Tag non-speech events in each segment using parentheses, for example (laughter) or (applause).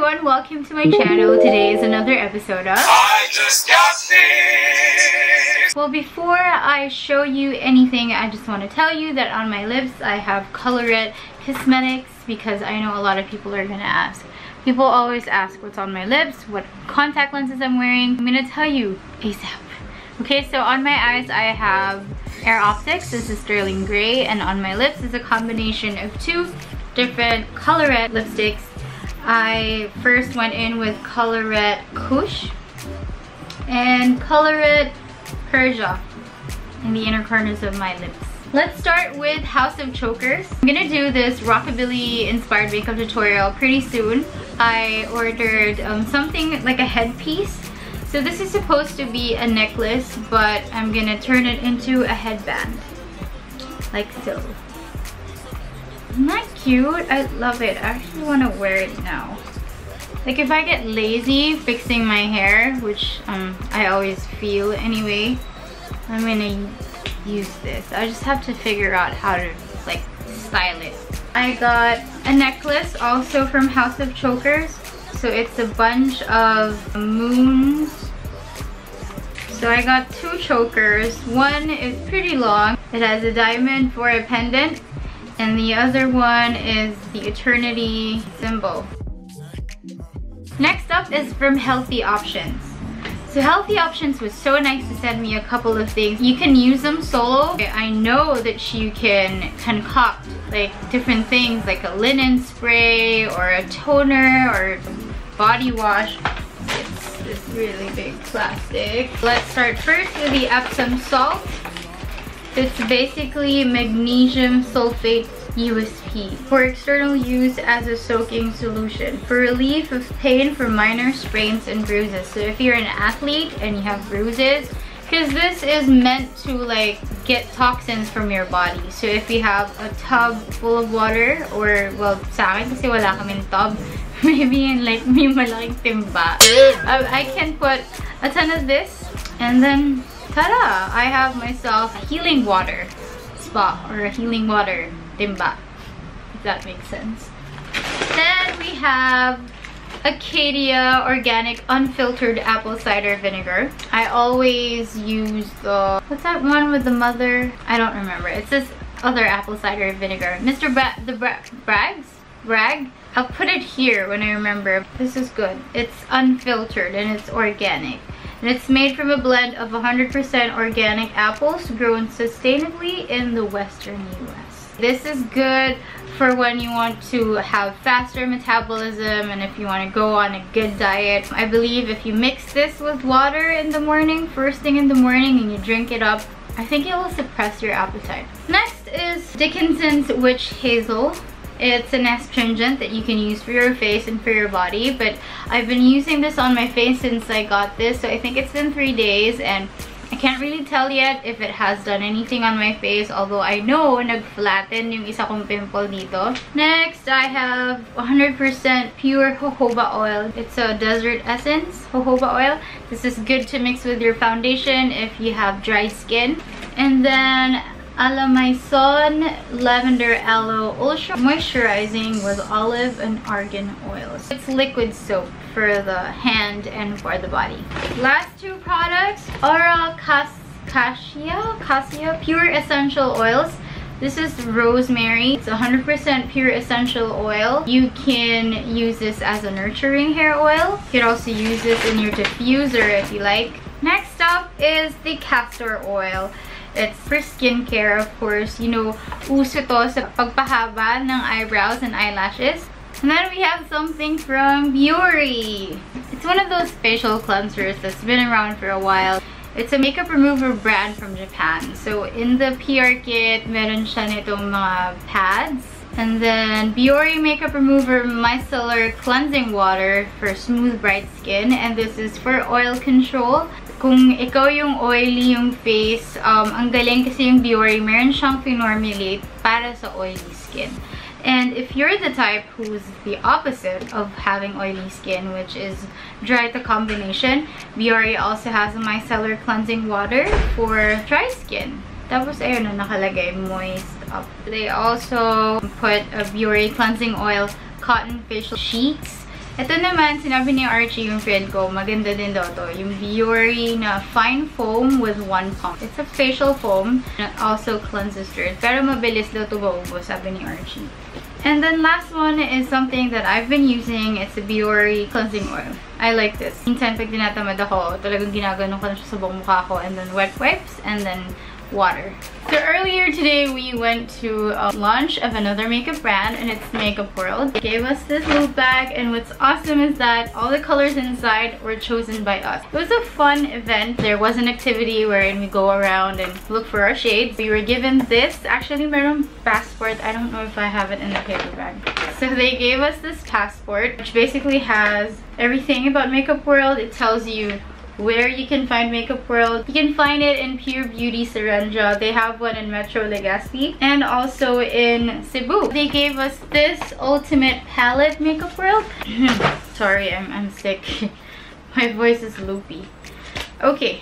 everyone, welcome to my channel. Today is another episode of I Just Got This. Well, before I show you anything, I just want to tell you that on my lips I have Colorette Cosmetics because I know a lot of people are going to ask. People always ask what's on my lips, what contact lenses I'm wearing. I'm going to tell you ASAP. Okay, so on my eyes I have Air Optix. This is Sterling Gray. And on my lips is a combination of two different Colorette lipsticks I first went in with Colorette Kush and Colorette Persia in the inner corners of my lips. Let's start with House of Chokers. I'm gonna do this rockabilly inspired makeup tutorial pretty soon. I ordered um, something like a headpiece. So this is supposed to be a necklace, but I'm gonna turn it into a headband. Like so. Isn't that cute? I love it. I actually want to wear it now. Like if I get lazy fixing my hair, which um, I always feel anyway, I'm gonna use this. I just have to figure out how to like style it. I got a necklace also from House of Chokers. So it's a bunch of moons. So I got two chokers. One is pretty long. It has a diamond for a pendant and the other one is the eternity symbol. Next up is from Healthy Options. So Healthy Options was so nice to send me a couple of things. You can use them solo. I know that you can concoct like different things like a linen spray or a toner or body wash. It's this really big plastic. Let's start first with the Epsom salt. It's basically magnesium sulfate USP for external use as a soaking solution for relief of pain for minor sprains and bruises. So if you're an athlete and you have bruises, because this is meant to like get toxins from your body. So if you have a tub full of water or well sa kasi wala kaming tub, (laughs) maybe in like may malaking timba, uh, I can put a ton of this and then ta-da! I have myself a healing water spa or a healing water timba, if that makes sense. Then we have Acadia Organic Unfiltered Apple Cider Vinegar. I always use the, what's that one with the mother? I don't remember. It's this other apple cider vinegar. Mr. Bra the Bra Bragg's? Bragg? I'll put it here when I remember. This is good. It's unfiltered and it's organic and it's made from a blend of 100% organic apples grown sustainably in the western US. This is good for when you want to have faster metabolism and if you want to go on a good diet. I believe if you mix this with water in the morning, first thing in the morning, and you drink it up, I think it will suppress your appetite. Next is Dickinson's Witch Hazel. It's an astringent that you can use for your face and for your body, but I've been using this on my face since I got this, so I think it's been three days, and I can't really tell yet if it has done anything on my face, although I know nag-flatten yung isa kong pimple. Next, I have 100% pure jojoba oil. It's a desert essence jojoba oil. This is good to mix with your foundation if you have dry skin. And then Alamaison Lavender Aloe Ultra Moisturizing with olive and argan oils. It's liquid soap for the hand and for the body. Last two products, Aura Cas Cacia, Cacia Pure Essential Oils. This is rosemary. It's 100% pure essential oil. You can use this as a nurturing hair oil. You can also use this in your diffuser if you like. Next up is the castor oil. It's for skincare, of course. You know, uso to sa pagpahaba ng eyebrows and eyelashes. And then we have something from Biore. It's one of those facial cleansers that's been around for a while. It's a makeup remover brand from Japan. So in the PR kit, meron siya mga pads. And then Biore Makeup Remover Micellar Cleansing Water for smooth, bright skin. And this is for oil control kung ikaw yung oily yung face, um, ang galing kasi yung Biore, meron siyang finormulate para sa oily skin. And if you're the type who's the opposite of having oily skin, which is dry to combination, Biore also has a micellar cleansing water for dry skin. Tapos ayun na nakalagay, moist up. They also put a Biore cleansing oil cotton facial sheets Ito naman, sinabi ni Archie, yung friend ko, maganda din daw to. Yung Biore na fine foam with one pump. It's a facial foam and also cleanses dirt. Pero mabilis daw to maubos, sabi ni Archie. And then last one is something that I've been using. It's a Biore cleansing oil. I like this. Minsan pag tinatamad ako, talagang ginaganon ko na siya sa buong mukha ko. And then wet wipes and then water. So earlier today, we went to a launch of another makeup brand and it's Makeup World. They gave us this little bag and what's awesome is that all the colors inside were chosen by us. It was a fun event. There was an activity wherein we go around and look for our shades. We were given this, actually meron passport. I don't know if I have it in the paper bag. So they gave us this passport which basically has everything about Makeup World. It tells you where you can find Makeup World. You can find it in Pure Beauty Serendra. They have one in Metro Legazpi and also in Cebu. They gave us this Ultimate Palette Makeup World. (laughs) Sorry, I'm, I'm sick. (laughs) My voice is loopy. Okay,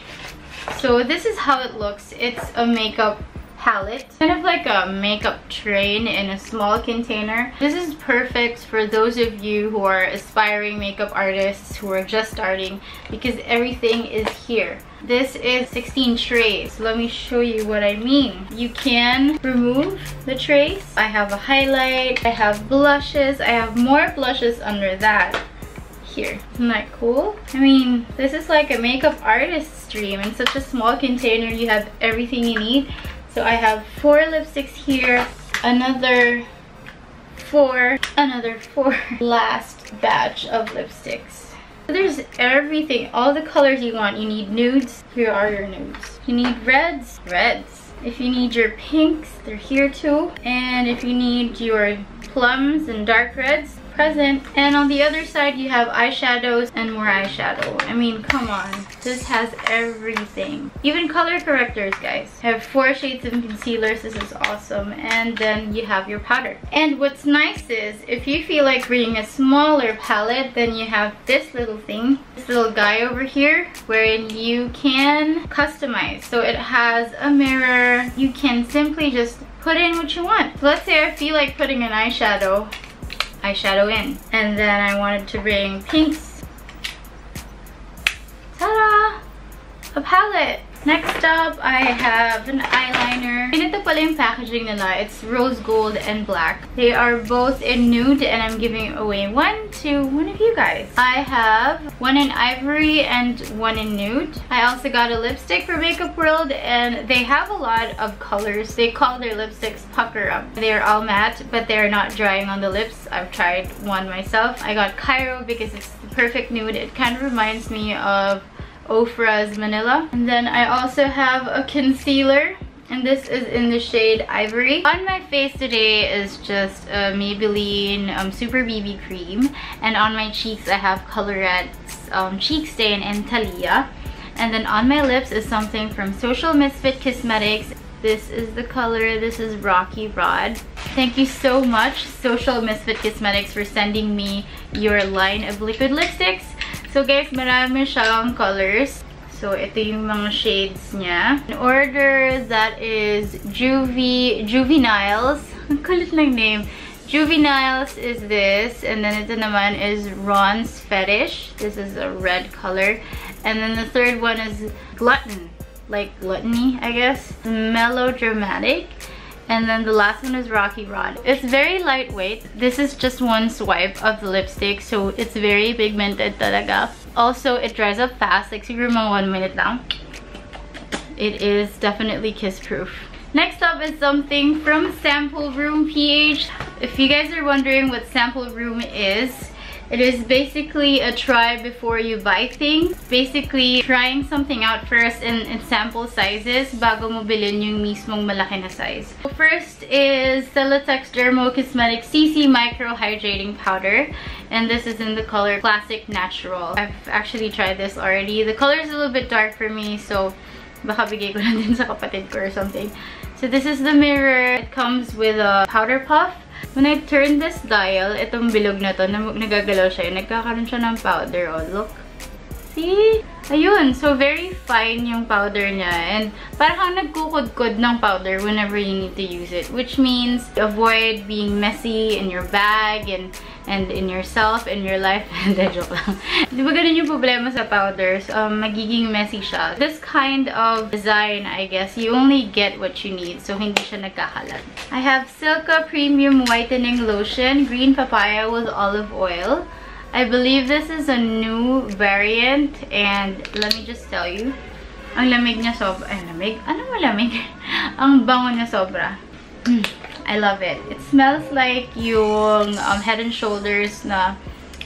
so this is how it looks. It's a makeup palette. Kind of like a makeup train in a small container. This is perfect for those of you who are aspiring makeup artists who are just starting because everything is here. This is 16 trays. Let me show you what I mean. You can remove the trays. I have a highlight, I have blushes, I have more blushes under that here. Isn't that cool? I mean, this is like a makeup artist's dream. In such a small container, you have everything you need. So I have four lipsticks here, another four, another four. (laughs) Last batch of lipsticks. There's everything, all the colors you want. You need nudes, here are your nudes. You need reds, reds. If you need your pinks, they're here too. And if you need your plums and dark reds, present. And on the other side, you have eyeshadows and more eyeshadow. I mean, come on. This has everything. Even color correctors, guys. I have four shades of concealers. This is awesome. And then you have your powder. And what's nice is, if you feel like bringing a smaller palette, then you have this little thing. This little guy over here, wherein you can customize. So it has a mirror. You can simply just put in what you want. So let's say I feel like putting an eyeshadow eyeshadow in. And then I wanted to bring pinks. Ta-da! A palette! Next up, I have an eyeliner. Ganito pala yung packaging nila. It's rose gold and black. They are both in nude and I'm giving away one to one of you guys. I have one in ivory and one in nude. I also got a lipstick for Makeup World and they have a lot of colors. They call their lipsticks pucker up. They're all matte but they're not drying on the lips. I've tried one myself. I got Cairo because it's the perfect nude. It kind of reminds me of Ofra's Manila. And then I also have a concealer and this is in the shade Ivory. On my face today is just a Maybelline um, Super BB Cream and on my cheeks I have Colorette's um, Cheek Stain and Thalia. And then on my lips is something from Social Misfit Cosmetics. This is the color, this is Rocky Rod. Thank you so much Social Misfit Cosmetics for sending me your line of liquid lipsticks. So guys, marami siyang colors. So, ito yung mga shades niya. In order, that is Juvie, Juveniles. (laughs) Ang kulit ng name. Juveniles is this. And then ito naman is Ron's Fetish. This is a red color. And then the third one is Glutton. Like gluttony, I guess. Melodramatic. And then the last one is Rocky Rod. It's very lightweight. This is just one swipe of the lipstick. So it's very pigmented talaga. Also, it dries up fast. Like siguro mga one minute lang. It is definitely kiss proof. Next up is something from Sample Room PH. If you guys are wondering what Sample Room is, it is basically a try before you buy things. Basically, trying something out first in, in sample sizes bago mo bilhin yung mismong malaki na size. First is Celeteque Dermo Cosmetics CC Micro Hydrating Powder. And this is in the color Classic Natural. I've actually tried this already. The color is a little bit dark for me, so baka bigay ko lang (laughs) din sa kapatid ko or something. So this is the mirror. It comes with a powder puff. When I turn this dial, itong bilog na to, nagagalaw siya. Nagkakaroon siya ng powder. Oh, look. See? Ayun. So, very fine yung powder niya. And parang nagkukod-kod ng powder whenever you need to use it. Which means avoid being messy in your bag and and in yourself, in your life. (laughs) Hindi, joke lang. Di ba ganun yung problema sa powders? Um, magiging messy siya. This kind of design, I guess, you only get what you need. So, hindi siya nagkakalat. I have Silka Premium Whitening Lotion, Green Papaya with Olive Oil. I believe this is a new variant and let me just tell you, ang lamig niya sobra. Ay, lamig? Ano malamig? (laughs) ang bango niya sobra. Mm. I love it. It smells like yung um, Head and Shoulders na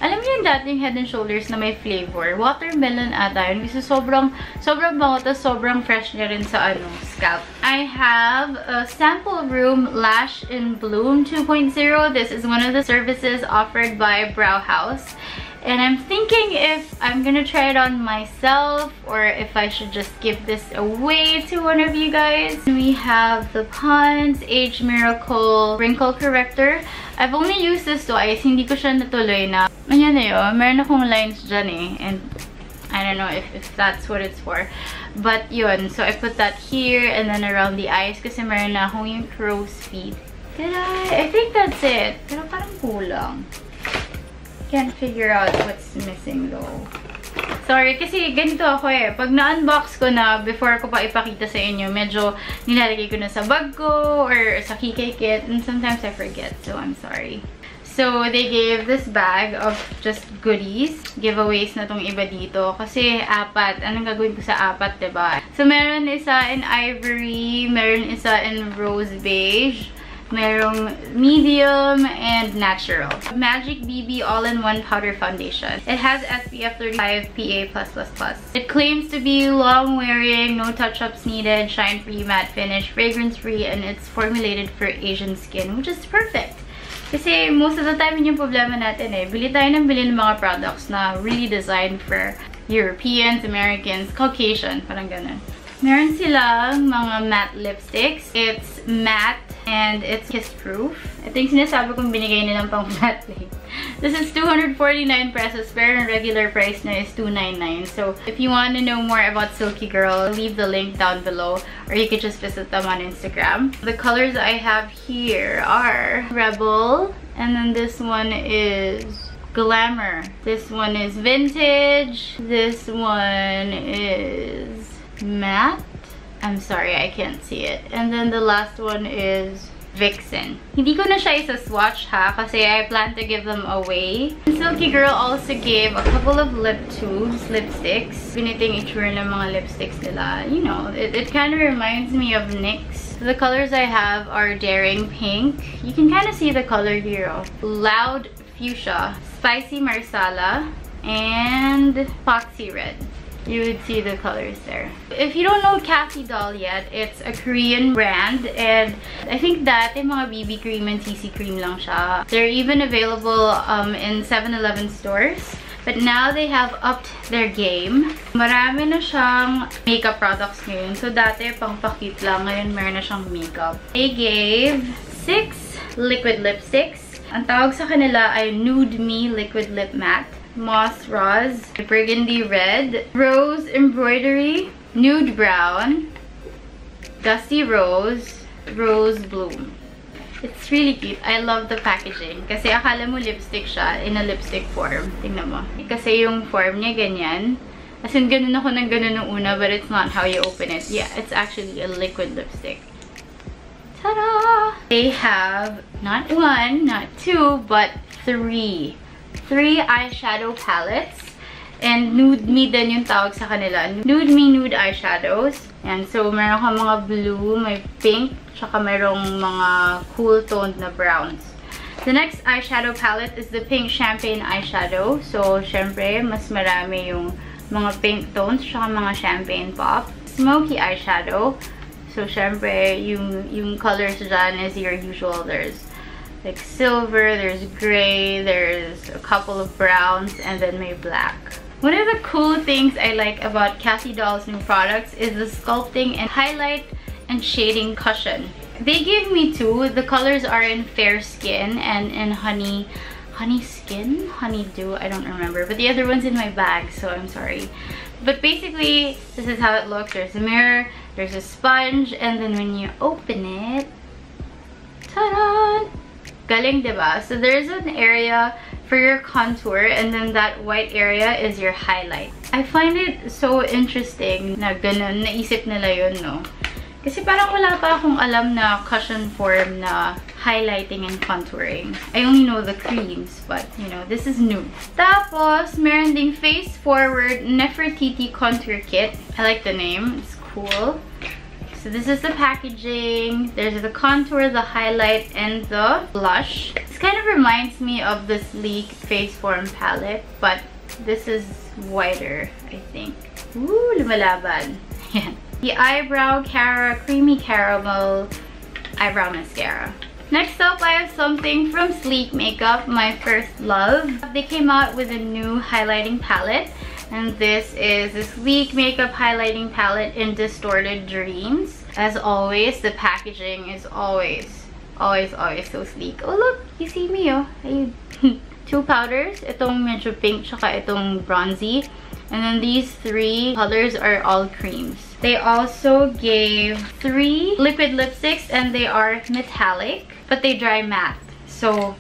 alam niyo yung dating Head and Shoulders na may flavor. Watermelon ata yun. Kasi sobrang, sobrang bango. Tapos sobrang fresh niya rin sa ano, scalp. I have a Sample Room Lash in Bloom 2.0. This is one of the services offered by Brow House. And I'm thinking if I'm gonna try it on myself or if I should just give this away to one of you guys. We have the Pond's Age Miracle Wrinkle Corrector. I've only used this twice. Hindi ko siya natuloy na. Ayan na yun. Meron akong lines dyan eh. And I don't know if, if that's what it's for. But yun. So I put that here and then around the eyes kasi meron na akong yung crow's feet. Did I? I think that's it. Pero parang kulang. Can't figure out what's missing though. Sorry, kasi ganito ako eh. Pag na-unbox ko na, before ko pa ipakita sa inyo, medyo nilalagay ko na sa bag ko or sa kikay kit. And sometimes I forget, so I'm sorry. So, they gave this bag of just goodies. Giveaways na tong iba dito. Kasi apat. Anong gagawin ko sa apat, ba diba? So, meron isa in ivory. Meron isa in rose beige merong medium and natural. Magic BB All-in-One Powder Foundation. It has SPF 35 PA+++. It claims to be long-wearing, no touch-ups needed, shine-free, matte finish, fragrance-free, and it's formulated for Asian skin, which is perfect. Kasi most of the time, yun yung problema natin eh. Bili tayo ng bili mga products na really designed for Europeans, Americans, Caucasian, parang ganun. Meron silang mga matte lipsticks. It's matte and it's kiss-proof. Ito yung sinasabi kong binigay nilang pang flat lane. This is 249 pesos, pero regular price na is 299. So, if you want to know more about Silky Girl, leave the link down below, or you could just visit them on Instagram. The colors I have here are Rebel, and then this one is Glamour. This one is Vintage. This one is Matte. I'm sorry, I can't see it. And then the last one is Vixen. Hindi ko na siya isa-swatch ha, kasi I plan to give them away. And Silky Girl also gave a couple of lip tubes, lipsticks. Biniting itsura ng mga lipsticks nila. You know, it, it kind of reminds me of NYX. The colors I have are Daring Pink. You can kind of see the color here. Oh. Loud Fuchsia, Spicy Marsala, and Foxy Red you would see the colors there. If you don't know Kathy Doll yet, it's a Korean brand and I think that mga BB cream and CC cream lang siya. They're even available um, in 7-Eleven stores. But now they have upped their game. Marami na siyang makeup products ngayon. So dati pang pakit lang, ngayon meron na siyang makeup. They gave 6 liquid lipsticks. Ang tawag sa kanila ay Nude Me Liquid Lip Matte. Moss Rose, Burgundy Red, Rose Embroidery, Nude Brown, Dusty Rose, Rose Bloom. It's really cute. I love the packaging. Kasi akala mo lipstick siya in a lipstick form. Tingnan mo. Kasi yung form niya ganyan. As in, ganun ako ng ganun nung una, but it's not how you open it. Yeah, it's actually a liquid lipstick. Ta-da! They have not one, not two, but three three eyeshadow palettes. And Nude Me din yung tawag sa kanila. Nude Me Nude Eyeshadows. And so, meron ka mga blue, may pink, tsaka merong mga cool toned na browns. The next eyeshadow palette is the Pink Champagne Eyeshadow. So, syempre, mas marami yung mga pink tones, tsaka mga champagne pop. Smoky eyeshadow. So, syempre, yung, yung colors dyan is your usual. There's like silver, there's gray, there's a couple of browns, and then my black. One of the cool things I like about Cathy Doll's new products is the sculpting and highlight and shading cushion. They gave me two. The colors are in Fair Skin and in Honey honey skin honeydew i don't remember but the other one's in my bag so i'm sorry but basically this is how it looks there's a mirror there's a sponge and then when you open it ta-da Galing, diba? So there's an area for your contour and then that white area is your highlight. I find it so interesting na ganun, naisip nila yun, no? Kasi parang wala pa akong alam na cushion form na highlighting and contouring. I only know the creams, but, you know, this is new. Tapos, meron ding Face Forward Nefertiti Contour Kit. I like the name. It's cool. So this is the packaging. There's the contour, the highlight, and the blush. This kind of reminds me of the Sleek Face Form palette, but this is whiter, I think. Ooh, lumalaban. Yeah. (laughs) The Eyebrow Cara Creamy Caramel Eyebrow Mascara. Next up, I have something from Sleek Makeup, my first love. They came out with a new highlighting palette and this is the Sleek Makeup Highlighting Palette in Distorted Dreams. As always, the packaging is always, always, always so sleek. Oh look, you see me oh. (laughs) Two powders. Itong medyo pink tsaka itong bronzy. And then these three colors are all creams. They also gave three liquid lipsticks and they are metallic, but they dry matte. So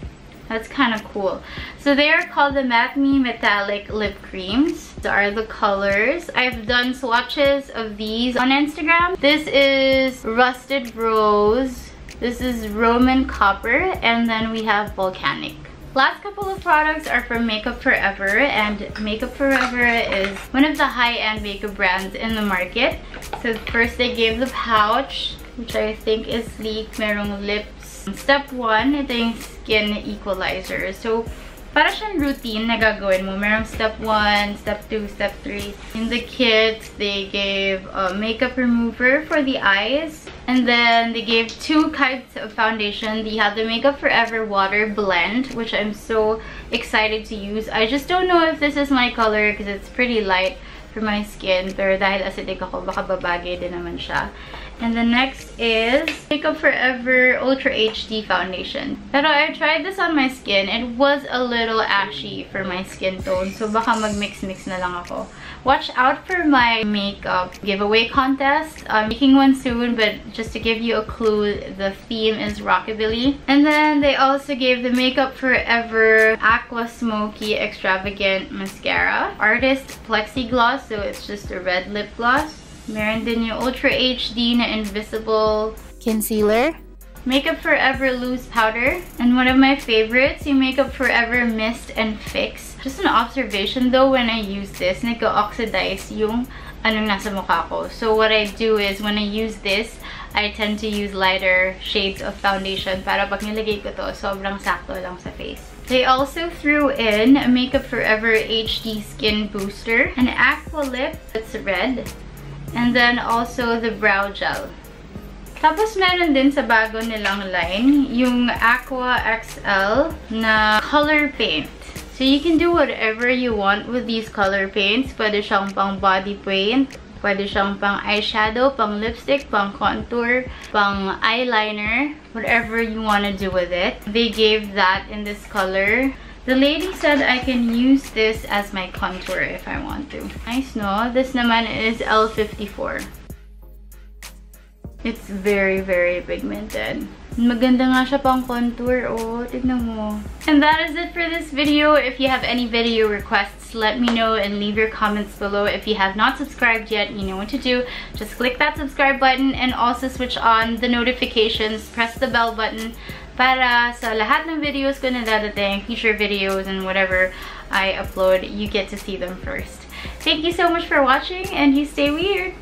that's kind of cool. So they are called the Matte Me Metallic Lip Creams. These are the colors. I've done swatches of these on Instagram. This is Rusted Rose. This is Roman Copper. And then we have Volcanic. Last couple of products are from Makeup Forever and Makeup Forever is one of the high-end makeup brands in the market. So first they gave the pouch, which I think is sleek, merong lips Step 1, ito yung skin equalizer. So, para siyang routine na gagawin mo. Merong step 1, step 2, step 3. In the kit, they gave a makeup remover for the eyes. And then they gave two kinds of foundation. They have the Makeup Forever Water Blend, which I'm so excited to use. I just don't know if this is my color because it's pretty light for my skin. Pero dahil acidic ako, baka babagay din naman siya. And the next is Makeup Forever Ultra HD Foundation. Pero I tried this on my skin. It was a little ashy for my skin tone. So baka mag-mix-mix na lang ako. Watch out for my makeup giveaway contest. I'm making one soon, but just to give you a clue, the theme is rockabilly. And then they also gave the Makeup Forever Aqua Smoky Extravagant Mascara. Artist Plexi Gloss, so it's just a red lip gloss. Meron din yung Ultra HD na Invisible Concealer. Makeup Forever Loose Powder. And one of my favorites, yung Makeup Forever Mist and Fix. Just an observation though, when I use this, nag-oxidize yung anong nasa mukha ko. So what I do is, when I use this, I tend to use lighter shades of foundation para pag nilagay ko to, sobrang sakto lang sa face. They also threw in a Makeup Forever HD Skin Booster, an Aqua Lip that's red, And then also the brow gel. Tapos meron din sa bago nilang line, yung Aqua XL na color paint. So you can do whatever you want with these color paints. Pwede siyang pang body paint, pwede siyang pang eyeshadow, pang lipstick, pang contour, pang eyeliner, whatever you want to do with it. They gave that in this color. The lady said I can use this as my contour if I want to. Nice, no? This naman is L54. It's very, very pigmented. Maganda nga siya pang contour. Oh, tignan mo. And that is it for this video. If you have any video requests, let me know and leave your comments below. If you have not subscribed yet, you know what to do. Just click that subscribe button and also switch on the notifications. Press the bell button para sa lahat ng videos ko na dadating, future videos and whatever I upload, you get to see them first. Thank you so much for watching and you stay weird!